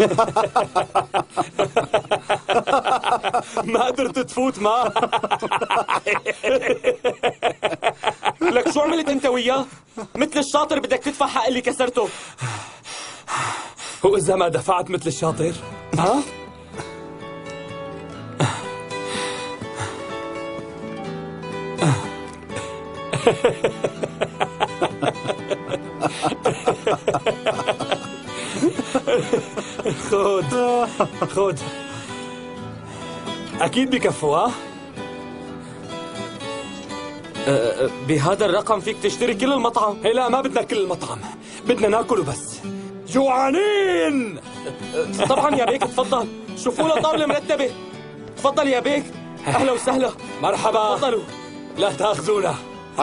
ما قدرت تفوت ما لك شو عملت أنت وياه؟ مثل الشاطر بدك تدفع حق اللي كسرته وإذا ما دفعت مثل الشاطر ها؟ خود. خود. أكيد بكفوا ها؟ بهذا الرقم فيك تشتري كل المطعم. هي لا ما بدنا كل المطعم. بدنا ناكل وبس جوعانين! طبعا يا بيك تفضل. شوفوا له طاولة مرتبة. تفضل يا بيك. أهلا وسهلا. مرحبا. تفضلوا. لا تأخذونا.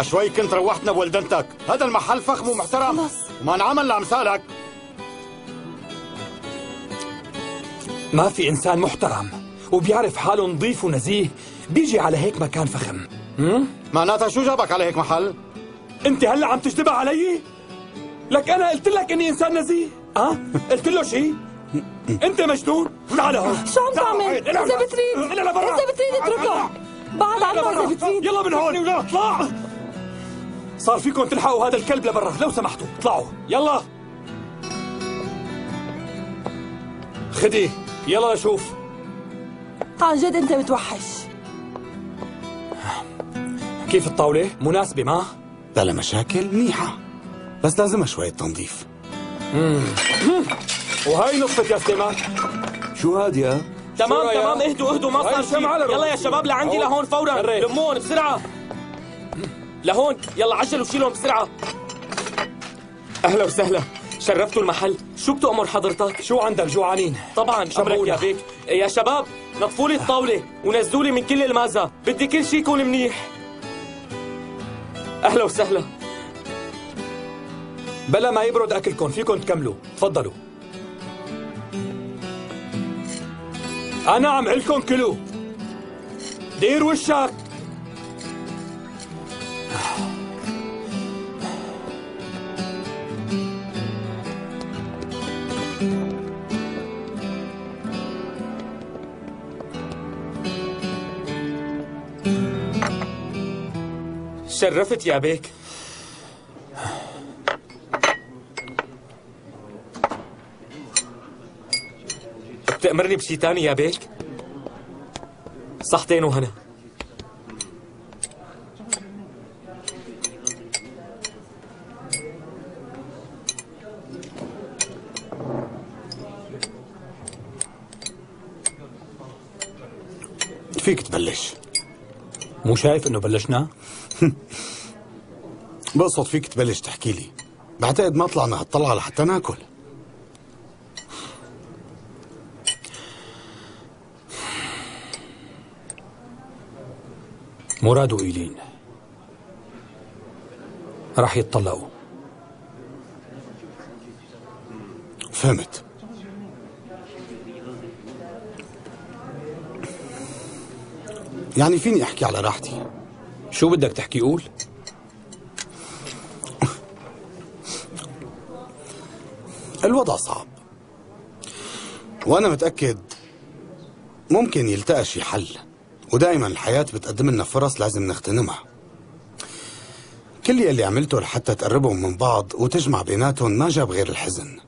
شوي كنت روحتنا بولدنتك هذا المحل فخم ومحترم. وما انعمل لأمثالك. ما في إنسان محترم وبيعرف حاله نظيف ونزيه بيجي على هيك مكان فخم معناتها شو جابك على هيك محل؟ أنت هلأ عم تجتبع علي؟ لك أنا قلت لك إني إنسان نزيه ها؟ قلت له شيء؟ أنت مجنون؟ تعال هون شو عم تعمل؟ إذا بتريد. إذا بتريد اتركه بعد عنه إذا بتريد يلا من هون اطلع صار فيكم تلحقوا هذا الكلب لبرا لو سمحتوا اطلعوا يلا خدي يلا لشوف عن جد أنت بتوحش كيف الطاولة؟ مناسبة ما؟ بلا مشاكل منيحة بس لازمها شوية تنظيف وهي نصفة يا سليمان شو هاد يا؟ تمام؟ تمام اهدوا اهدوا ما صار شيء. يلا يا شباب لعندي. لهون فورا. لمون بسرعة لهون يلا عجلوا شيلهم بسرعة أهلا وسهلا شرفتوا المحل. شو بتأمر حضرتك؟ شو عندك؟ جوعانين؟ طبعا أمرك. يا بيك يا شباب نطفوا لي الطاولة ونزلوا لي من كل المازة بدي كل شيء يكون منيح. أهلا وسهلا. بلا ما يبرد أكلكم فيكم تكملوا. تفضلوا. أنا عم لكم كلوا دير وشك. شرفت يا بيك. بتأمرني بشي تاني يا بيك؟ صحتين وهنا. فيك تبلش. مو شايف إنه بلشنا؟ بقصد فيك تبلش تحكي لي. بعتقد ما طلعنا هالطلعة لحتى ناكل. مراد وإيلين. راح يتطلقوا. فهمت. يعني فيني أحكي على راحتي؟ شو بدك تحكي؟ قول؟ الوضع صعب. وأنا متأكد ممكن يلتقى شي حل. ودائما الحياة بتقدم لنا فرص لازم نغتنمها كل يلي عملته لحتى تقربهم من بعض وتجمع بيناتهم ما جاب غير الحزن.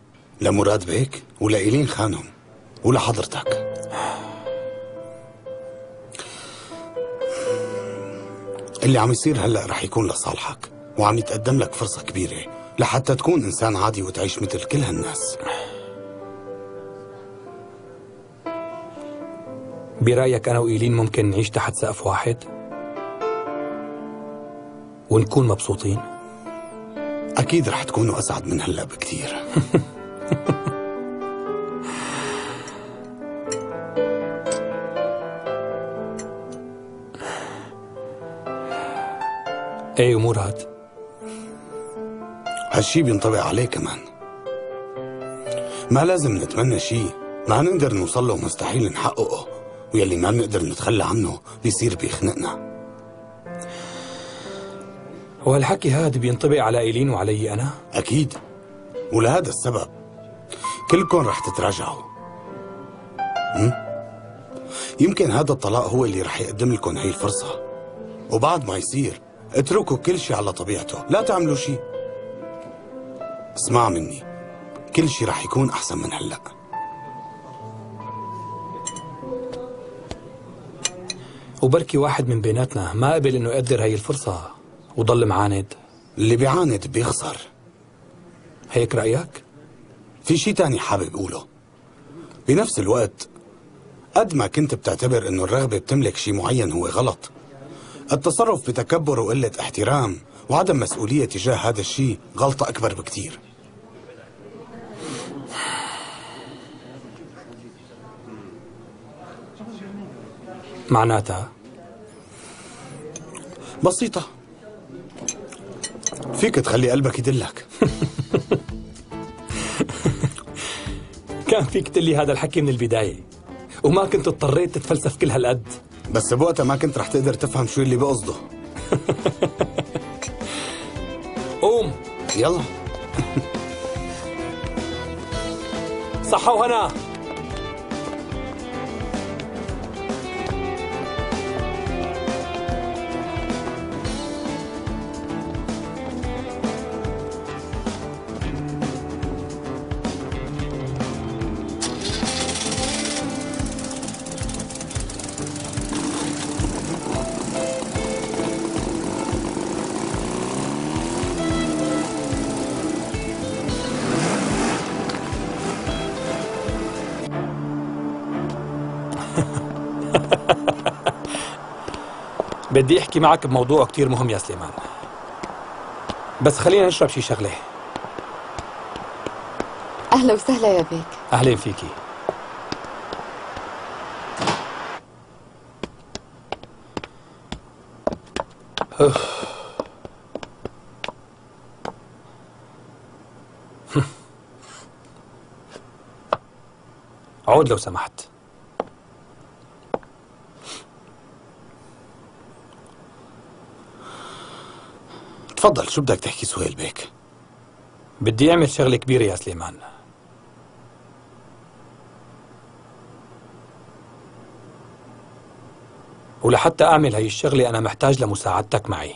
لمراد بيك ولإيلين خانم ولحضرتك اللي عم يصير هلأ رح يكون لصالحك وعم يتقدم لك فرصة كبيرة لحتى تكون إنسان عادي وتعيش مثل كل هالناس برأيك أنا وإيلين ممكن نعيش تحت سقف واحد؟ ونكون مبسوطين؟ أكيد رح تكونوا أسعد من هلأ بكتير إيه ومراد هالشي بينطبق عليه كمان. ما لازم نتمنى شي. ما نقدر نوصل له مستحيل نحققه. ويلي ما بنقدر نتخلى عنه بيصير بيخنقنا. وهالحكي هاد بينطبق على إيلين وعلي أنا؟ أكيد. ولهذا السبب كلكم رح تتراجعوا. يمكن هذا الطلاق هو اللي رح يقدم لكم هي الفرصة. وبعد ما يصير اتركوا كل شيء على طبيعته. لا تعملوا شيء اسمع مني. كل شيء رح يكون أحسن من هلأ. وبركي واحد من بيناتنا ما قبل إنه يقدر هي الفرصة وضل معاند. اللي بيعاند بيخسر. هيك رأيك؟ في شيء تاني حابب أقوله. بنفس الوقت قد ما كنت بتعتبر إنه الرغبة بتملك شيء معين هو غلط التصرف بتكبر وقلة احترام وعدم مسؤولية تجاه هذا الشيء غلطة أكبر بكتير. معناتها بسيطة. فيك تخلي قلبك يدلك. كان فيك تقلي هذا الحكي من البداية وما كنت اضطريت تتفلسف كل هالقد. بس بوقتها ما كنت رح تقدر تفهم شو اللي بقصده. قوم. يلا. صحة وهنا بدي أحكي معك بموضوع كتير مهم يا سليمان. بس خلينا نشرب شي شغلة. أهلا وسهلا يا بيك. أهلين فيكي. عود لو سمحت. تفضل شو بدك تحكي سهيل بيك بدي أعمل شغلة كبيرة يا سليمان. ولحتى أعمل هي الشغلة أنا محتاج لمساعدتك معي.